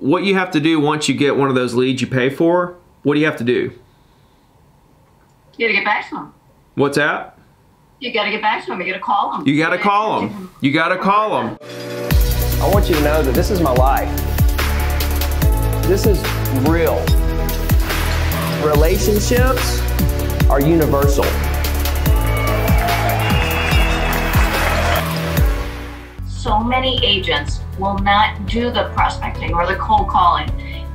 what you have to do once you get one of those leads you pay for, what do you have to do? You gotta get back to them. What's that? You gotta get back to them. You gotta call them. You gotta call them. You gotta call them. I want you to know that this is my life. This is real. Relationships are universal. So many agents will not do the prospecting or the cold calling,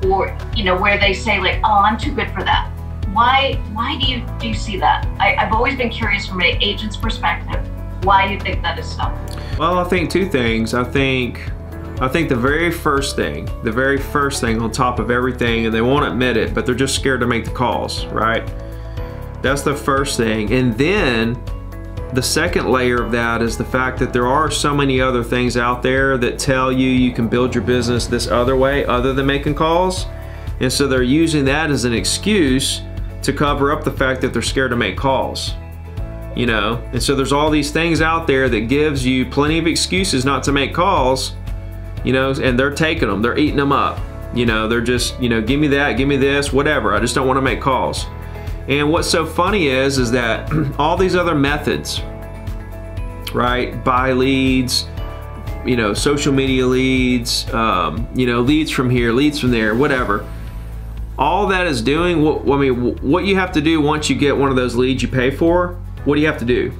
or you know where they say like, "Oh, I'm too good for that." Why? Why do you do you see that? I, I've always been curious from an agent's perspective. Why you think that is so? Well, I think two things. I think I think the very first thing, the very first thing on top of everything, and they won't admit it, but they're just scared to make the calls, right? That's the first thing. And then the second layer of that is the fact that there are so many other things out there that tell you you can build your business this other way other than making calls. And so they're using that as an excuse to cover up the fact that they're scared to make calls. You know, and so there's all these things out there that gives you plenty of excuses not to make calls, you know, and they're taking them, they're eating them up. You know, they're just, you know, give me that, give me this, whatever. I just don't want to make calls. And what's so funny is, is that all these other methods, right? Buy leads, you know, social media leads, um, you know, leads from here, leads from there, whatever. All that is doing, what, I mean, what you have to do once you get one of those leads you pay for, what do you have to do?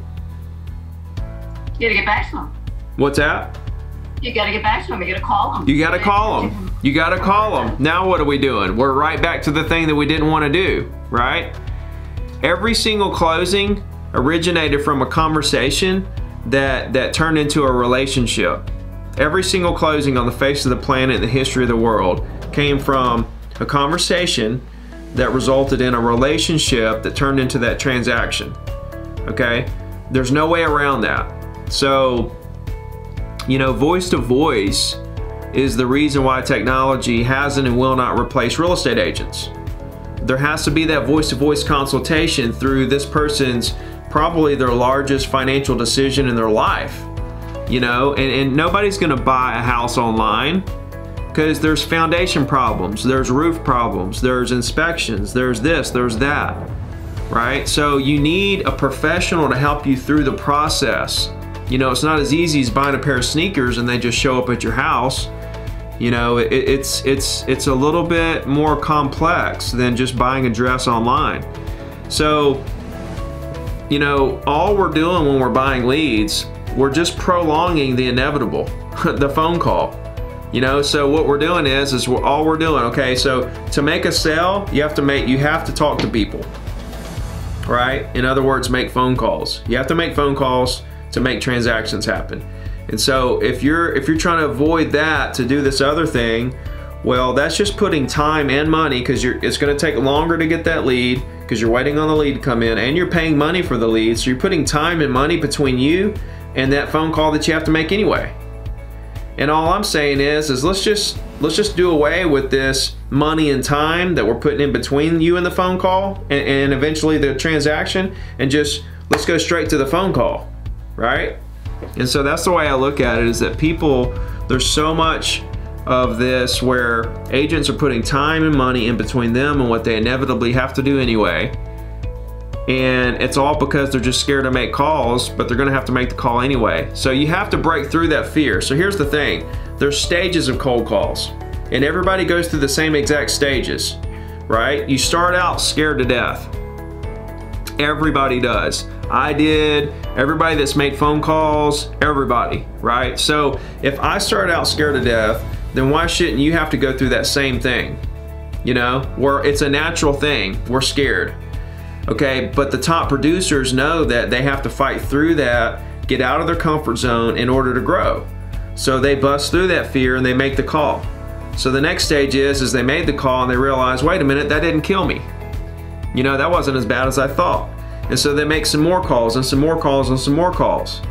You gotta get back to them. What's that? You gotta get back to them. You gotta call them. You gotta call them. You gotta call them. Now what are we doing? We're right back to the thing that we didn't want to do, right? Every single closing originated from a conversation that that turned into a relationship. Every single closing on the face of the planet in the history of the world came from a conversation that resulted in a relationship that turned into that transaction. Okay? There's no way around that. So, you know, voice to voice is the reason why technology hasn't and will not replace real estate agents. There has to be that voice to voice consultation through this person's probably their largest financial decision in their life. You know, and, and nobody's gonna buy a house online because there's foundation problems, there's roof problems, there's inspections, there's this, there's that, right? So you need a professional to help you through the process. You know, it's not as easy as buying a pair of sneakers and they just show up at your house. You know, it, it's it's it's a little bit more complex than just buying a dress online. So, you know, all we're doing when we're buying leads, we're just prolonging the inevitable, the phone call. You know, so what we're doing is, is we're, all we're doing. Okay, so to make a sale, you have to make, you have to talk to people, right? In other words, make phone calls. You have to make phone calls to make transactions happen. And so if you're if you're trying to avoid that to do this other thing, well, that's just putting time and money because you're it's going to take longer to get that lead because you're waiting on the lead to come in and you're paying money for the lead. So you're putting time and money between you and that phone call that you have to make anyway. And all I'm saying is is let's just let's just do away with this money and time that we're putting in between you and the phone call and, and eventually the transaction and just let's go straight to the phone call, right? And so that's the way I look at it is that people, there's so much of this where agents are putting time and money in between them and what they inevitably have to do anyway. And it's all because they're just scared to make calls, but they're gonna have to make the call anyway. So you have to break through that fear. So here's the thing there's stages of cold calls, and everybody goes through the same exact stages, right? You start out scared to death. Everybody does. I did, everybody that's made phone calls, everybody, right? So if I started out scared to death, then why shouldn't you have to go through that same thing? You know, where it's a natural thing, we're scared. Okay, but the top producers know that they have to fight through that, get out of their comfort zone in order to grow. So they bust through that fear and they make the call. So the next stage is, is they made the call and they realize, wait a minute, that didn't kill me. You know, that wasn't as bad as I thought. And so they make some more calls and some more calls and some more calls,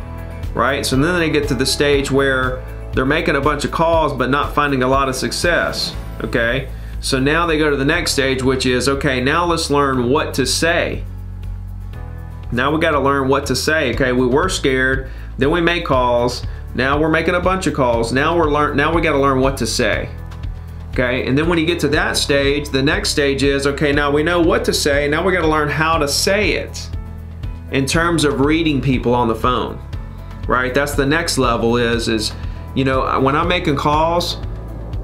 right? So then they get to the stage where they're making a bunch of calls but not finding a lot of success, okay? So now they go to the next stage, which is, okay, now let's learn what to say. Now we gotta learn what to say, okay? We were scared, then we make calls, now we're making a bunch of calls, now we're learn now we gotta learn what to say. Okay, and then when you get to that stage, the next stage is okay, now we know what to say, now we got to learn how to say it in terms of reading people on the phone. Right? That's the next level is is you know, when I'm making calls,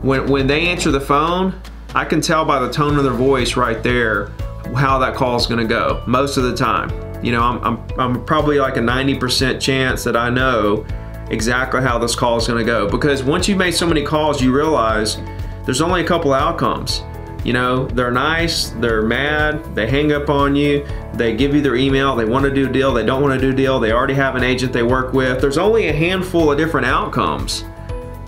when when they answer the phone, I can tell by the tone of their voice right there how that call is going to go most of the time. You know, I'm, I'm, I'm probably like a 90% chance that I know exactly how this call is going to go because once you've made so many calls, you realize there's only a couple outcomes. You know, they're nice, they're mad, they hang up on you, they give you their email, they want to do a deal, they don't want to do a deal, they already have an agent they work with. There's only a handful of different outcomes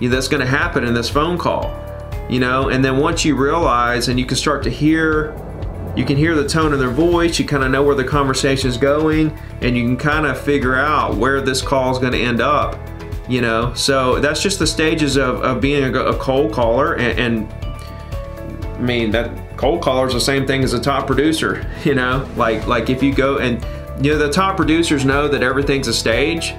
that's going to happen in this phone call. You know, and then once you realize and you can start to hear you can hear the tone of their voice, you kind of know where the conversation is going, and you can kind of figure out where this call is going to end up you know? So that's just the stages of, of being a, a cold caller and, and i mean that cold caller is the same thing as a top producer you know? Like like if you go and you know the top producers know that everything's a stage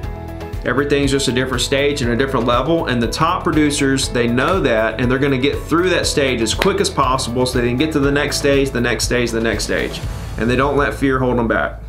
everything's just a different stage and a different level and the top producers they know that and they're going to get through that stage as quick as possible so they can get to the next stage the next stage the next stage and they don't let fear hold them back